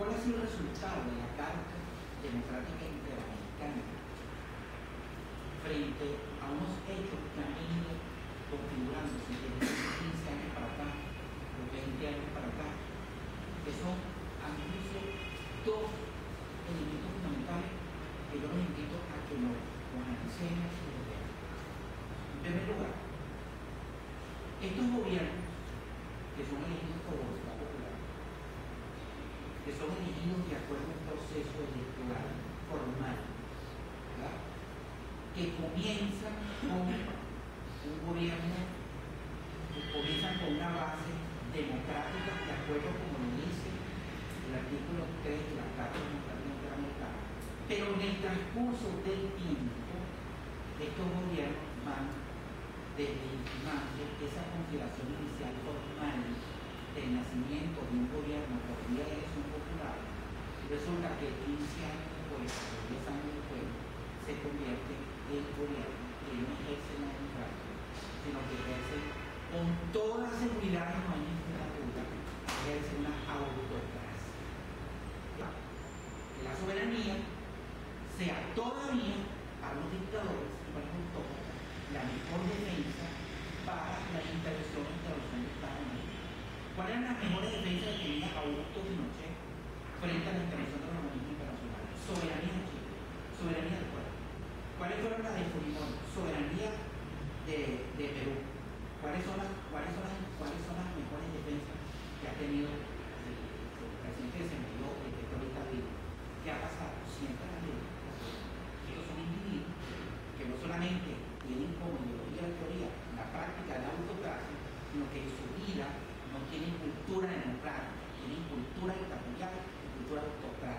sido el resultado de la Carta Democrática Interamericana frente a unos hechos que han venido configurándose desde 15 años para acá, o 20 años para acá, que son, a mi dos elementos fundamentales que yo los invito a que los analicemos y los vean. En primer lugar, estos gobiernos que son elegidos por voluntad popular, elegidos de acuerdo a un proceso electoral formal, que comienzan con un gobierno, que comienzan con una base democrática, de acuerdo como lo dice el artículo 3 de la Carta Interamericana. Pero en el transcurso del tiempo, estos gobiernos van deslegitimando esa configuración inicial formal del nacimiento de un gobierno por vía de elección popular. Resulta que 15 años después, o 10 años después, se convierte en gobierno que no ejerce la democracia, sino que ejerce con toda la seguridad no hay legislatura, ejerce una autocracia. Que la soberanía sea todavía para los dictadores y para los autócratas la mejor defensa para la intervención de los Estados Unidos. ¿Cuáles eran las mejores defensas que tenía Augusto Pinochet frente a la intervención de los organismos internacionales? Soberanía de Chile, soberanía del pueblo. ¿Cuáles fueron las de? Soberanía de, de Perú. ¿Cuáles son, las, cuáles, son las, ¿Cuáles son las mejores defensas que ha tenido tienen cultura en el tienen cultura en cultura autóctona